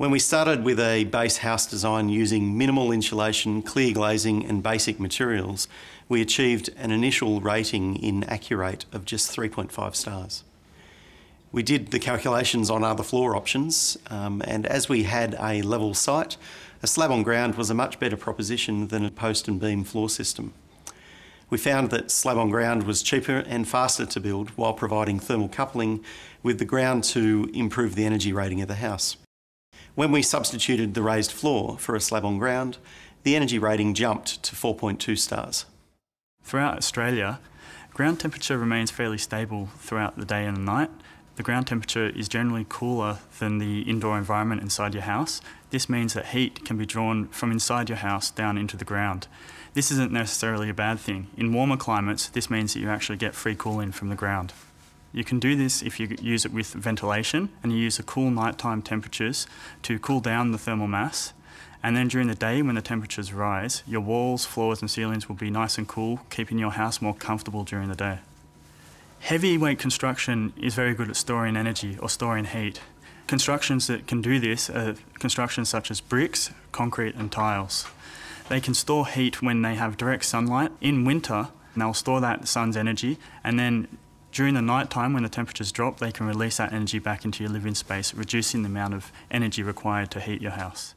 When we started with a base house design using minimal insulation, clear glazing and basic materials, we achieved an initial rating in AccuRate of just 3.5 stars. We did the calculations on other floor options um, and as we had a level site, a slab on ground was a much better proposition than a post and beam floor system. We found that slab on ground was cheaper and faster to build while providing thermal coupling with the ground to improve the energy rating of the house. When we substituted the raised floor for a slab on ground, the energy rating jumped to 4.2 stars. Throughout Australia, ground temperature remains fairly stable throughout the day and the night. The ground temperature is generally cooler than the indoor environment inside your house. This means that heat can be drawn from inside your house down into the ground. This isn't necessarily a bad thing. In warmer climates, this means that you actually get free cooling from the ground. You can do this if you use it with ventilation and you use the cool nighttime temperatures to cool down the thermal mass. And then during the day, when the temperatures rise, your walls, floors, and ceilings will be nice and cool, keeping your house more comfortable during the day. Heavyweight construction is very good at storing energy or storing heat. Constructions that can do this are constructions such as bricks, concrete, and tiles. They can store heat when they have direct sunlight. In winter, they'll store that sun's energy and then during the night time, when the temperatures drop, they can release that energy back into your living space, reducing the amount of energy required to heat your house.